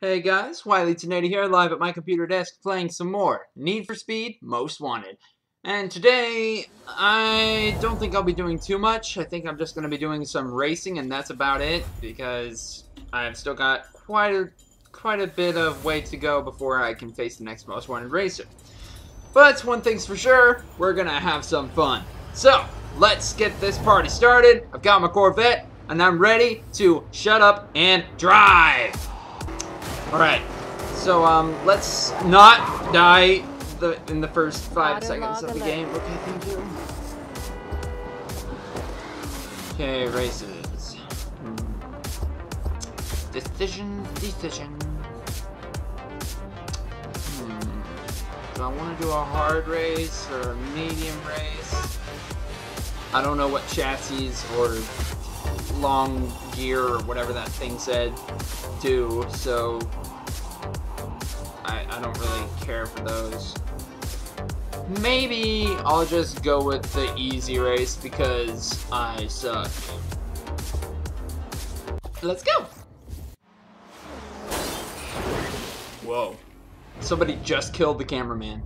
Hey guys, Wiley1080 here, live at my computer desk playing some more Need for Speed Most Wanted. And today, I don't think I'll be doing too much. I think I'm just going to be doing some racing and that's about it because I've still got quite a, quite a bit of way to go before I can face the next Most Wanted racer. But one thing's for sure, we're going to have some fun. So, let's get this party started. I've got my Corvette and I'm ready to shut up and drive. Alright, so um, let's not die the in the first five seconds of the game. Okay, thank you. Okay, races. Hmm. Decision, decision. Hmm. Do I want to do a hard race or a medium race? I don't know what chassis or long gear or whatever that thing said do, so I, don't really care for those. Maybe I'll just go with the easy race because I suck. Let's go! Whoa. Somebody just killed the cameraman.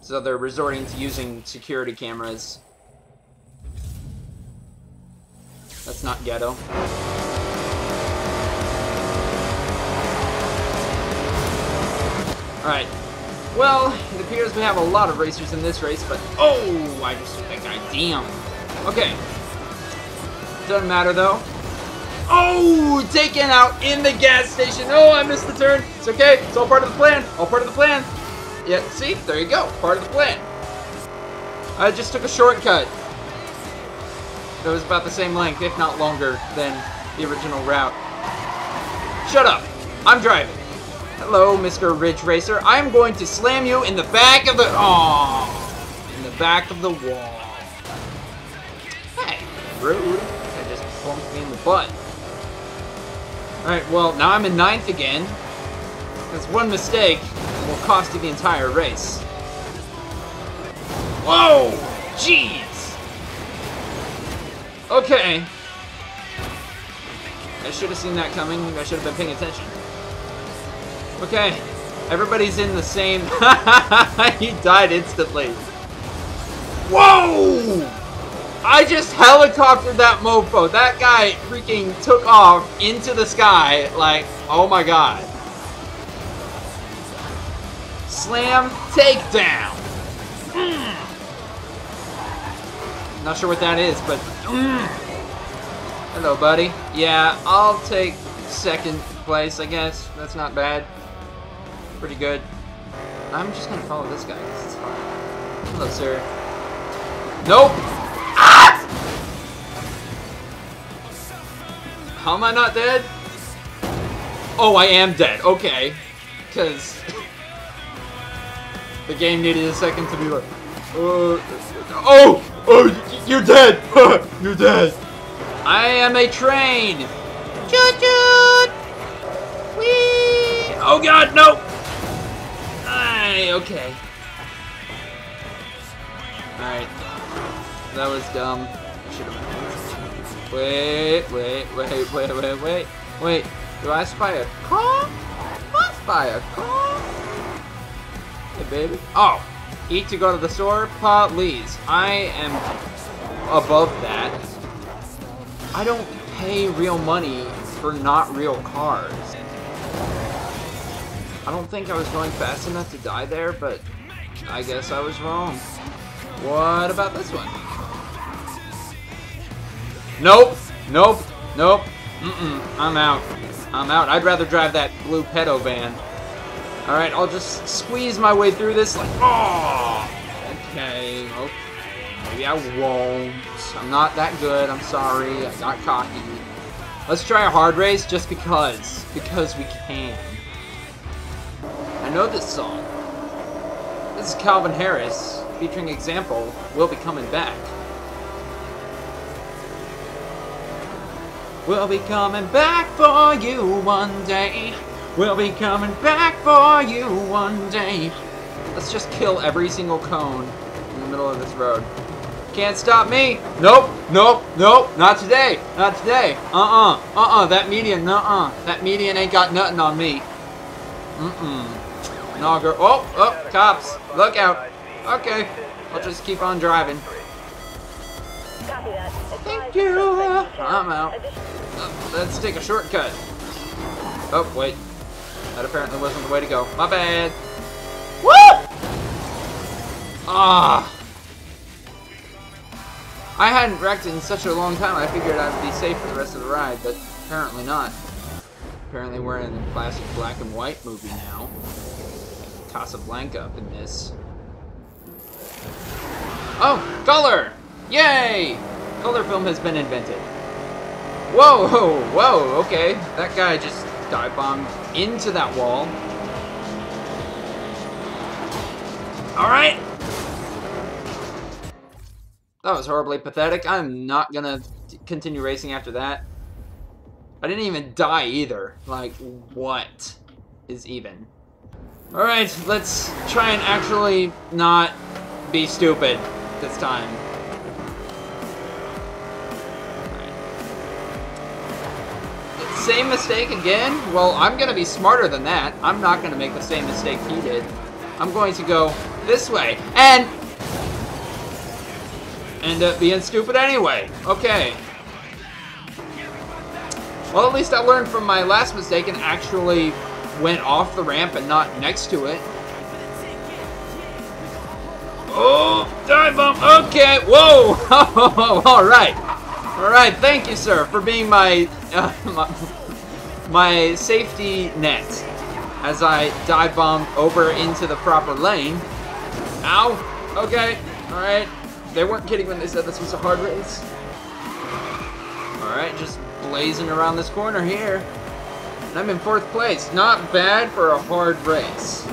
So they're resorting to using security cameras. That's not ghetto. Alright. Well, it appears we have a lot of racers in this race, but... Oh! I just hit that guy. Damn. Okay. Doesn't matter, though. Oh! Taken out in the gas station. Oh, I missed the turn. It's okay. It's all part of the plan. All part of the plan. Yeah, see? There you go. Part of the plan. I just took a shortcut. It was about the same length, if not longer, than the original route. Shut up. I'm driving. Hello, Mr. Ridge Racer. I'm going to slam you in the back of the... Aww. In the back of the wall. Hey, rude. I just bumped me in the butt. Alright, well, now I'm in ninth again. That's one mistake will cost you the entire race. Whoa! Jeez! Okay. I should have seen that coming. I should have been paying attention. Okay. Everybody's in the same... he died instantly. Whoa! I just helicoptered that mofo. That guy freaking took off into the sky like, oh my god. Slam, takedown. Mm. Not sure what that is, but... Mm. Hello, buddy. Yeah, I'll take second place, I guess. That's not bad. Pretty good. I'm just gonna follow this guy, because it's fine. Hello, sir. Nope! Ah! How am I not dead? Oh, I am dead. Okay. Because... the game needed a second to be like... Uh, oh! Oh, you're dead! you're dead! I am a train! Choo choo! Whee! Oh god, no! Okay. Alright. That was dumb. Should have Wait, wait, wait, wait, wait, wait. Wait, do I spy a car? I spy a car? Hey, baby. Oh, Eat to go to the store? Please. I am above that. I don't pay real money for not real cars. I don't think I was going fast enough to die there, but I guess I was wrong. What about this one? Nope. Nope. Nope. Mm-mm. I'm out. I'm out. I'd rather drive that blue pedo van. Alright, I'll just squeeze my way through this like, oh! Okay, okay. Maybe I won't. I'm not that good, I'm sorry. I got cocky. Let's try a hard race just because. Because we can. I know this song. This is Calvin Harris, featuring Example, We'll Be Coming Back. We'll be coming back for you one day. We'll be coming back for you one day. Let's just kill every single cone in the middle of this road. Can't stop me. Nope, nope, nope. Not today. Not today. Uh-uh. Uh-uh. That median, uh-uh. That median ain't got nothing on me. Mm-mm. No. Oh, oh, cops. Look out. Okay. I'll just keep on driving. Thank you. I'm out. Uh, let's take a shortcut. Oh, wait. That apparently wasn't the way to go. My bad. Woo! Ah. I hadn't wrecked in such a long time, I figured I'd be safe for the rest of the ride, but apparently not. Apparently we're in a classic black and white movie now. Casablanca up in this. Oh, color! Yay! Color film has been invented. Whoa, whoa, whoa, okay. That guy just dive bombed into that wall. Alright, that was horribly pathetic. I'm not gonna continue racing after that. I didn't even die either. Like, what is even? Alright, let's try and actually not be stupid this time. Same mistake again? Well, I'm gonna be smarter than that. I'm not gonna make the same mistake he did. I'm going to go this way. And end up being stupid anyway. Okay. Well, at least I learned from my last mistake and actually went off the ramp and not next to it. Oh, dive bomb. Okay, whoa. All right. All right, thank you, sir, for being my, uh, my, my safety net as I dive bomb over into the proper lane. Ow. Okay. All right. They weren't kidding when they said this was a hard race. Alright, just blazing around this corner here. I'm in fourth place. Not bad for a hard race.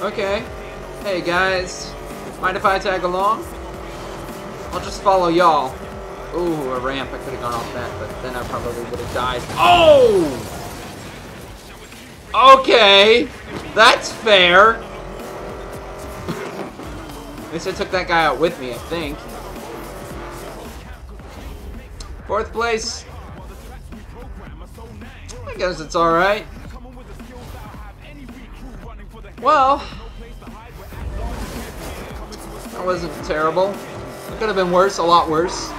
Okay. Hey guys, mind if I tag along? I'll just follow y'all. Ooh, a ramp. I could have gone off that, but then I probably would have died. Oh! Okay, that's fair. At least I took that guy out with me, I think. Fourth place. I guess it's alright. Well, that wasn't terrible. It could have been worse, a lot worse.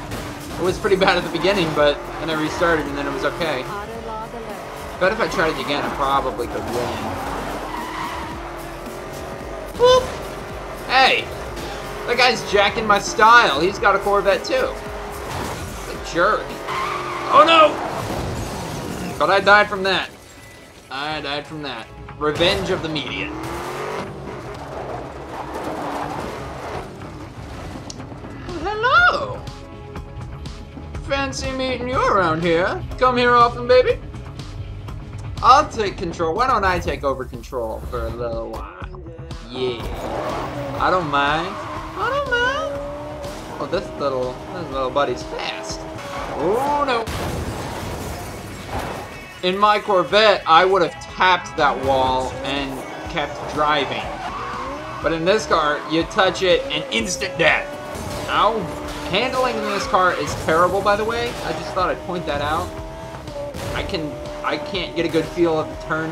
It was pretty bad at the beginning, but then I restarted and then it was okay. Bet if I tried it again, I probably could win. Whoop! Hey! That guy's jacking my style. He's got a Corvette too. A jerk. Oh no! But I died from that. I died from that. Revenge of the median. hello! Fancy meeting you around here. Come here often, baby? I'll take control. Why don't I take over control for a little while? Yeah. I don't mind. I don't mind. Oh, this little, this little buddy's fast. Oh, no. In my Corvette, I would have tapped that wall and kept driving. But in this car, you touch it and instant death. Ow. Handling in this car is terrible, by the way. I just thought I'd point that out. I can, I can't get a good feel of the turn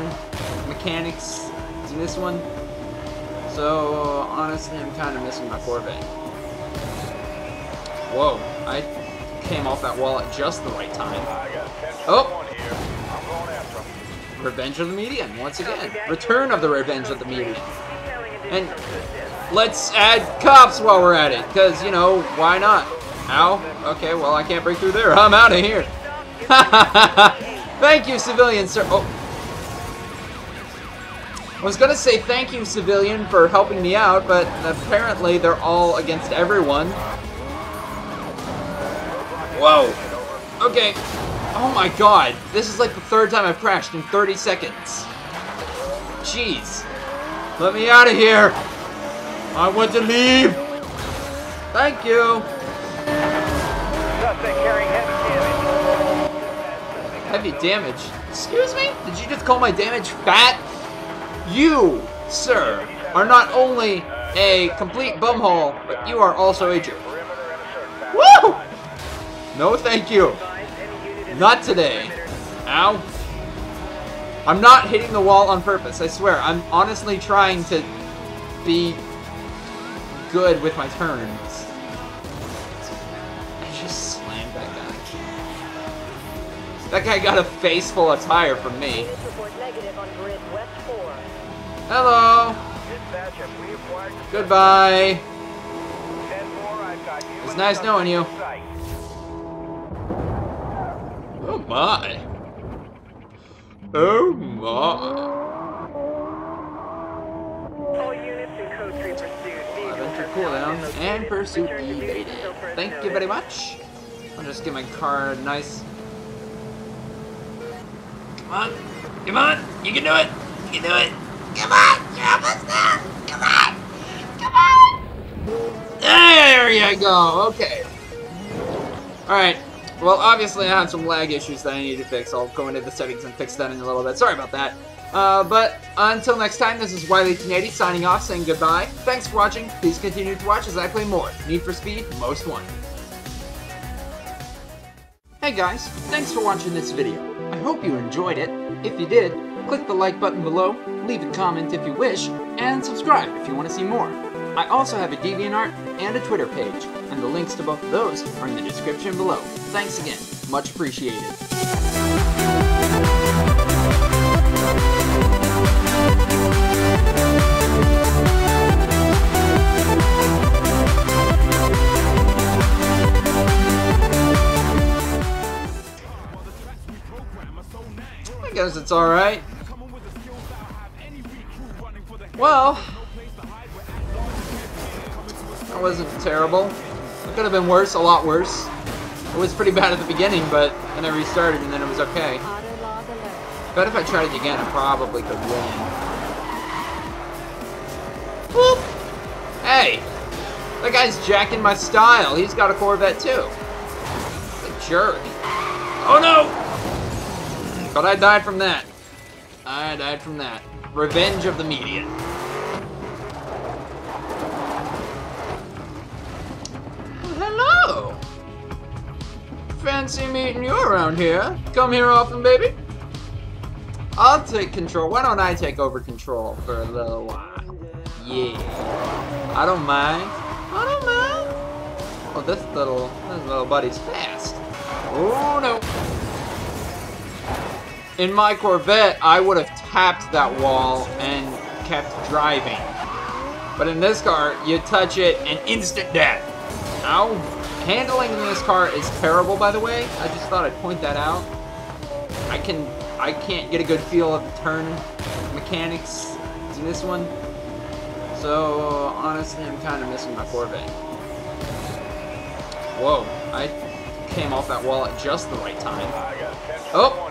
mechanics in this one. So, honestly, I'm kind of missing my Corvette. Whoa, I came off that wall at just the right time. Oh! Revenge of the Median, once again. Return of the Revenge of the Median. And let's add cops while we're at it, because, you know, why not? Ow. Okay, well, I can't break through there. I'm out of here. Thank you, civilian sir. Oh. I was gonna say thank you, civilian, for helping me out, but apparently they're all against everyone. Whoa! Okay. Oh my god, this is like the third time I've crashed in 30 seconds. Jeez. Let me out of here! I want to leave! Thank you! Heavy damage. Excuse me? Did you just call my damage fat? You, sir, are not only a complete bumhole, but you are also a jerk. Woo! No thank you. Not today. Ow. I'm not hitting the wall on purpose, I swear. I'm honestly trying to be good with my turns. I just slammed that guy. That guy got a face full of tire from me. Hello. Goodbye. It's nice knowing you. Oh my. all units Oh my. Adventure cooldown and pursuit evaded. Thank you very much. I'll just give my car a nice. Come on. Come on. You can do it. You can do it. Come on. You're almost there. Come on. Come on. There you go. Okay. Alright. Well, obviously I had some lag issues that I need to fix. I'll go into the settings and fix that in a little bit. Sorry about that. Uh, but until next time, this is Wily1080 signing off, saying goodbye. Thanks for watching. Please continue to watch as I play more Need for Speed Most Wanted. Hey guys, thanks for watching this video. I hope you enjoyed it. If you did, click the like button below, leave a comment if you wish, and subscribe if you want to see more. I also have a DeviantArt and a Twitter page, and the links to both of those are in the description below. Thanks again, much appreciated. I guess it's alright. Well, that wasn't terrible. It could have been worse, a lot worse. It was pretty bad at the beginning, but then I restarted and then it was okay. Bet if I tried it again, I probably could win. Whoop! Hey! That guy's jacking my style. He's got a Corvette too. A jerk. Oh no! But I died from that. I died from that. Revenge of the Median. Fancy meeting you around here. Come here often, baby? I'll take control. Why don't I take over control for a little while? Yeah. I don't mind. I don't mind. Oh, this little, this little buddy's fast. Oh, no. In my Corvette, I would have tapped that wall and kept driving. But in this car, you touch it and instant death. Ow. Handling in this car is terrible, by the way. I just thought I'd point that out. I can, I can't get a good feel of the turn mechanics in this one. So, honestly, I'm kind of missing my Corvette. Whoa, I came off that wall at just the right time. Oh!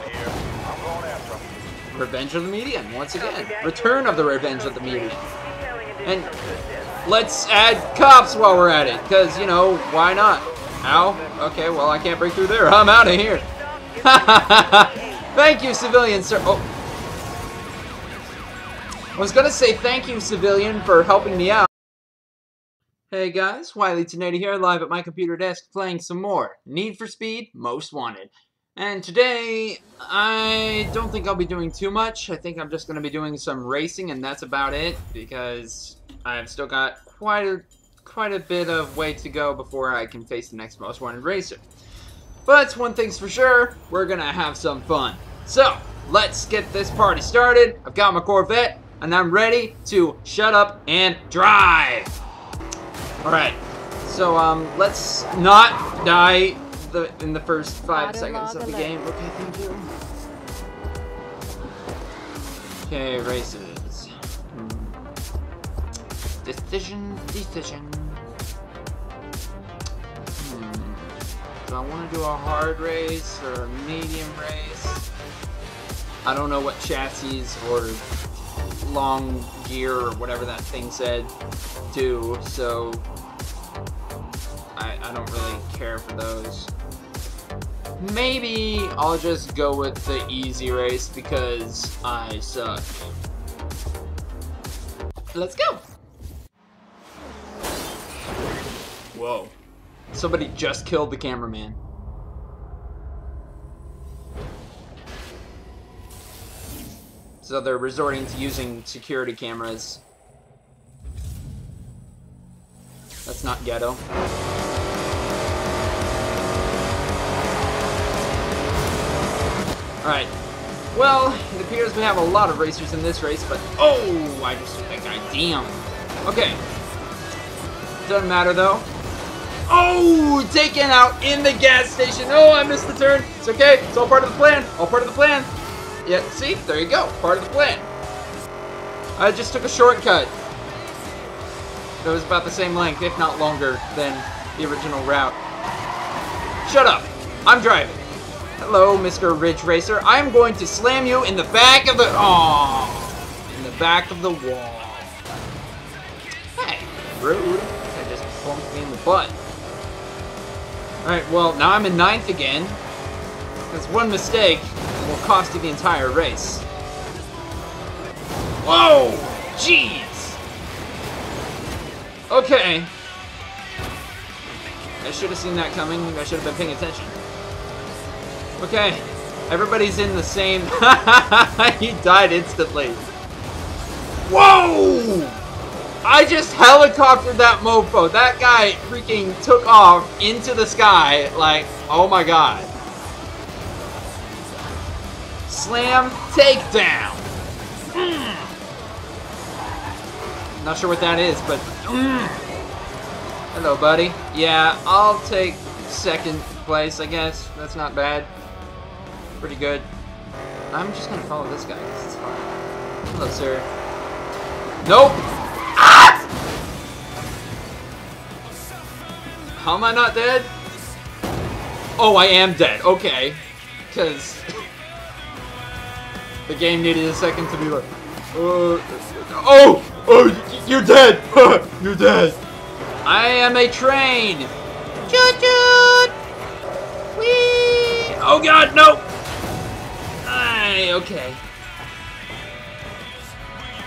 Revenge of the Median, once again. Return of the Revenge of the Median. And let's add cops while we're at it, because, you know, why not? Ow. Okay, well, I can't break through there. I'm out of here. thank you, civilian, sir. Oh. I was going to say thank you, civilian, for helping me out. Hey guys, Wily1080 here, live at my computer desk, playing some more Need for Speed Most Wanted. And today, I don't think I'll be doing too much. I think I'm just going to be doing some racing, and that's about it, because I've still got quite a, quite a bit of way to go before I can face the next Most Wanted racer. But one thing's for sure, we're going to have some fun. So, let's get this party started. I've got my Corvette, and I'm ready to shut up and drive. Alright, so um, let's not die the in the first five seconds of the game. Okay, thank you. Okay, races. Hmm. Decision, decision. Hmm. Do I want to do a hard race or a medium race? I don't know what chassis or long gear or whatever that thing said do, so I, I don't really care for those. Maybe I'll just go with the easy race because I suck. Let's go! Whoa. somebody just killed the cameraman. So they're resorting to using security cameras. That's not ghetto. Alright. Well, it appears we have a lot of racers in this race, but... Oh! I just hit that guy. Damn. Okay. Doesn't matter, though. Oh! Taken out in the gas station. Oh, I missed the turn. It's okay. It's all part of the plan. All part of the plan. Yeah, see? There you go. Part of the plan. I just took a shortcut. That was about the same length, if not longer, than the original route. Shut up. I'm driving. Hello, Mr. Ridge Racer. I'm going to slam you in the back of the... Oh, in the back of the wall. Hey, rude. I just bumped me in the butt. Alright, well, now I'm in ninth again. That's one mistake will cost you the entire race. Whoa! Jeez! Okay. I should have seen that coming. I should have been paying attention. Okay. Everybody's in the same... he died instantly. Whoa! I just helicoptered that mofo. That guy freaking took off into the sky like, oh my god. Slam, takedown. Mm. Not sure what that is, but... Mm. Hello, buddy. Yeah, I'll take second place, I guess. That's not bad. Pretty good. I'm just gonna follow this guy, because it's fun. Hello, sir. Nope! Ah! How am I not dead? Oh, I am dead. Okay. Because... the game needed a second to be like... Uh, oh! Oh, you're dead! you're dead! I am a train! Choo choo! Whee! Oh god, no! Okay.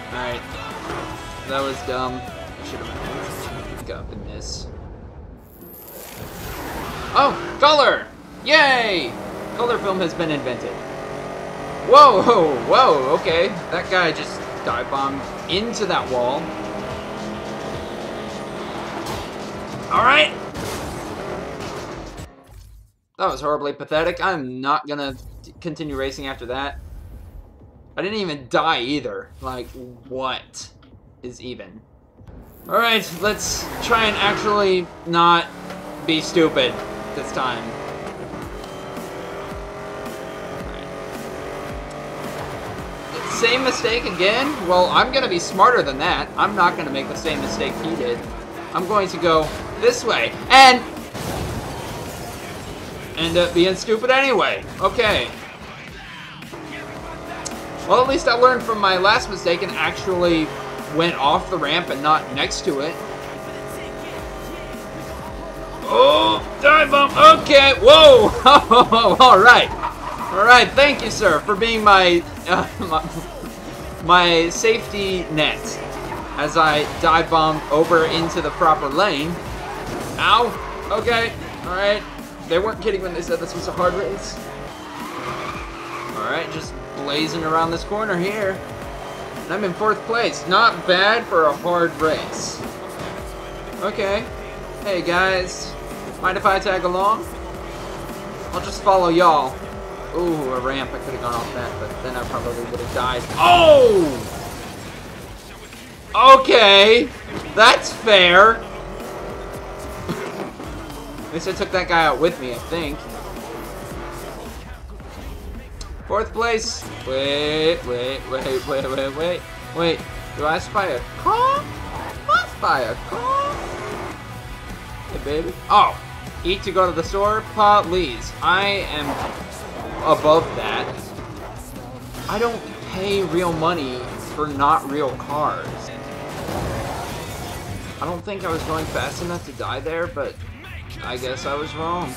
Alright. That was dumb. Should have got the miss. Oh, color! Yay! Color film has been invented. Whoa, whoa, whoa, okay. That guy just dive bombed into that wall. Alright! That was horribly pathetic. I'm not gonna continue racing after that. I didn't even die either. Like, what is even? Alright, let's try and actually not be stupid this time. Same mistake again? Well, I'm to be smarter than that. I'm not to make the same mistake he did. I'm going to go this way. And end up being stupid anyway. Okay. Well, at least I learned from my last mistake and actually went off the ramp and not next to it. Oh, dive bomb. Okay, whoa. All right. All right, thank you, sir, for being my, uh, my, my safety net as I dive bomb over into the proper lane. Ow. Okay. All right. They weren't kidding when they said this was a hard race. All right, just blazing around this corner here. And I'm in fourth place. Not bad for a hard race. Okay. Hey, guys. Mind if I tag along? I'll just follow y'all. Ooh, a ramp. I could have gone off that, but then I probably would have died. Oh! Okay. That's fair. At least I took that guy out with me, I think. Fourth place. Wait, wait, wait, wait, wait, wait. Wait, do I spy a car? I spy a car. Hey, baby. Oh, eat to go to the store? Please. I am above that. I don't pay real money for not real cars. I don't think I was going fast enough to die there, but I guess I was wrong.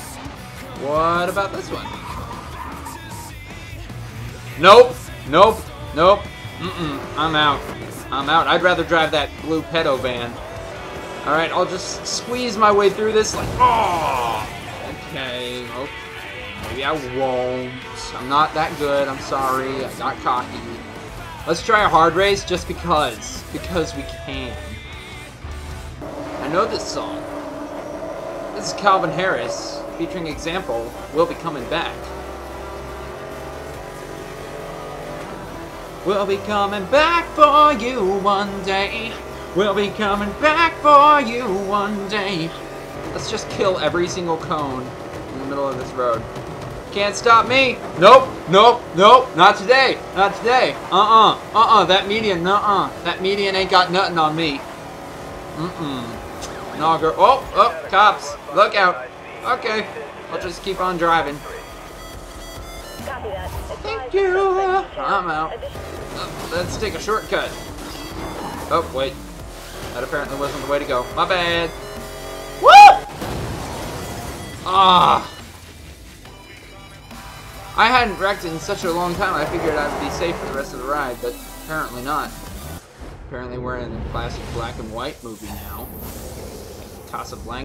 What about this one? Nope. Nope. Nope. Mm-mm. I'm out. I'm out. I'd rather drive that blue pedo van. Alright, I'll just squeeze my way through this like, oh! Okay, well, maybe I won't. I'm not that good, I'm sorry, I got cocky. Let's try a hard race just because. Because we can. I know this song. This is Calvin Harris, featuring Example, We'll Be Coming Back. We'll be coming back for you one day. We'll be coming back for you one day. Let's just kill every single cone in the middle of this road. Can't stop me. Nope, nope, nope. Not today. Not today. Uh-uh. Uh-uh. That median, uh-uh. That median ain't got nothing on me. Mm-mm. No, girl. Oh, oh, cops. Look out. Okay. I'll just keep on driving. Thank you. I'm out. Let's take a shortcut. Oh, wait. That apparently wasn't the way to go. My bad. Woo! Ah. I hadn't wrecked in such a long time, I figured I'd be safe for the rest of the ride, but apparently not. Apparently we're in a classic black and white movie now. Casablanca.